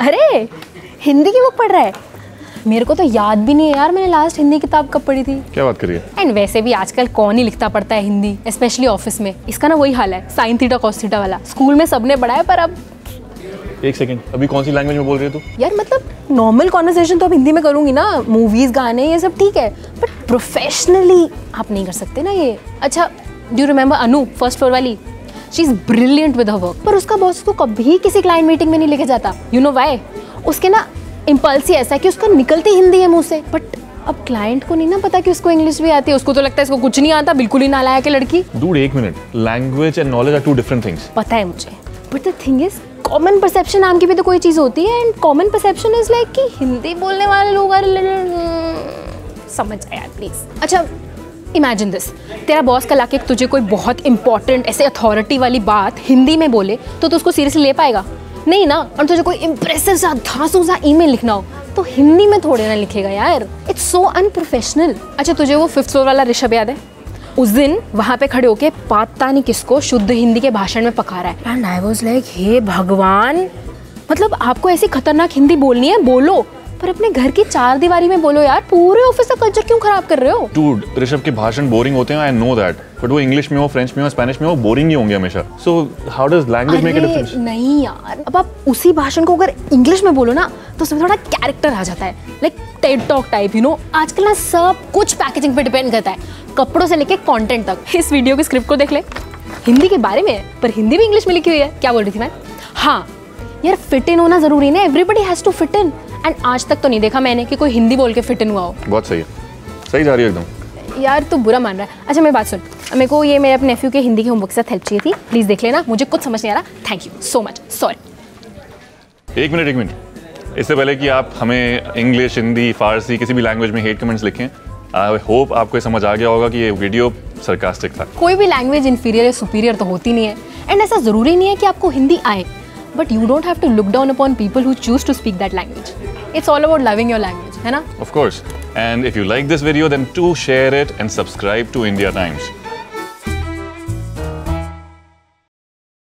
अरे हिंदी की बुक पढ़ रहा है? मेरे को तो याद भी नहीं है यार मैंने लास्ट हिंदी किताब कब पढ़ी थी? क्या बात करिए? एंड वैसे भी आजकल कौन ही लिखता पड़ता है हिंदी स्पेशली ऑफ़िस में। इसका ना वही हाल है साइन थीटा कॉस थीटा वाला। स्कूल में सबने पढ़ा है पर अब एक सेकंड अभी कौन सी लैंग्वेज में बोल रही है तू? यार मतलब नॉर्मल कॉन्वर्सेशन तो अब हिंदी में करूँगी ना। मूवीज़ गाने ये सब ठीक है बट प्रोफेशनली आप नहीं कर सकते ना ये। अच्छा do remember Anu first floor वाली? She is brilliant with her work पर उसका बॉस उसको कभी किसी क्लाइंट मीटिंग में नहीं लेके जाता। यू नो वाई उसके ना इम्पल्स ही ऐसा है कि उसका निकलती हिंदी है मुँह से। बट अब क्लाइंट को नहीं ना पता कि उसको इंग्लिश भी आती है। उसको तो लगता है इसको कुछ नहीं आता बिल्कुल ही नालायक है लड़की। डूड एक minute language and knowledge are two different things पता है मुझे। But the thing is common perception नाम की भी तो कोई चीज़ होती है। And common perception is like कि हिंदी बोलने वाले लोग आर समझ यार प्लीज़ अच्छा इमेजिन दिस तेरा बॉस कल आके तुझे कोई बहुत इंपॉर्टेंट ऐसे अथॉरिटी वाली बात हिंदी में बोले तो तू उसको सीरियसली ले पाएगा? नहीं ना? और तुझे कोई इंप्रेसिव सा, धांसू सा ईमेल लिखना हो तो हिंदी में थोड़े ना लिखेगा यार। इट्स सो अनप्रोफेशनल अच्छा तुझे वो फिफ्थ फ्लोर वाला ऋषभ याद है? उस दिन वहाँ पे खड़े होके पाता नहीं किसको शुद्ध हिंदी के भाषण में पका रहा है। एंड आई वाज लाइक हे भगवान! मतलब आपको ऐसी खतरनाक हिंदी बोलनी है? बोलो। पर अपने घर की चार दीवारी में बोलो यार पूरे ऑफ़िस का कल्चर क्यों खराब कर रहे हो? डूड ऋषभ के भाषण बोरिंग होते हैं आई नो दैट बट वो इंग्लिश में हो फ्रेंच में हो स्पेनिश में हो बोरिंग ही होंगे हमेशा. So how does language make a difference नहीं यार. अब आप उसी भाषण को अगर इंग्लिश में बोलो ना तो उसमें थोड़ा कैरेक्टर आ जाता है. Like TED talk type you know आजकल ना सब कुछ पैकेजिंग पे डिपेंड करता है. कपड़ों से लेके कंटेंट तक. इस वीडियो की स्क्रिप्ट को देख ले. हिंदी के बारे में है पर हिंदी भी इंग्लिश में लिखी हुई है. क्या बोल रही थी मैं? हाँ यार फिट इन होना ज़रूरी है everybody has to fit in and आज तक तो नहीं देखा मैंने कि कोई हिंदी बोल के फिट इन हुआ हो। बहुत सही है। सही जा रही है एकदम। यार तू बुरा मान रहा है। अच्छा मेरी बात सुन। मेरे को ये मेरे अपने नेफ्यू के हिंदी के होमवर्क के साथ हेल्प चाहिए थी। प्लीज़ देख लेना मुझे कुछ समझ नहीं आ रहा। Thank you so much sorry एक मिनट एक मिनट। इससे पहले कि आप हमें इंग्लिश हिंदी फारसी किसी भी लैंग्वेज में हेट कमेंट्स लिखें आई होप आपको समझ आ गया होगा कि ये वीडियो सरकास्टिक था। कोई भी लैंग्वेज इन्फीरियर या सुपीरियर तो होती नहीं है। एंड ऐसा ज़रूरी नहीं है कि आपको हिंदी आए। but you don't have to look down upon people who choose to speak that language. It's all about loving your language, hai? Of course. And if you like this video, then do share it and subscribe to India Times.